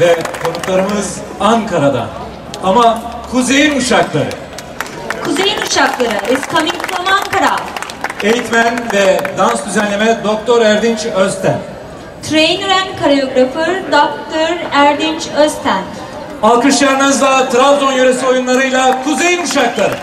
Ve konuklarımız Ankara'dan. Ama kuzeyin uşakları. Kuzeyin uçakları is coming from Ankara. Eğitmen ve dans düzenleme Doktor Erdinç Özten. Trainer and choreographer Doktor Erdinç Özten. Alkışlarınızla Trabzon yöresi oyunlarıyla Kuzeyin Uşakları.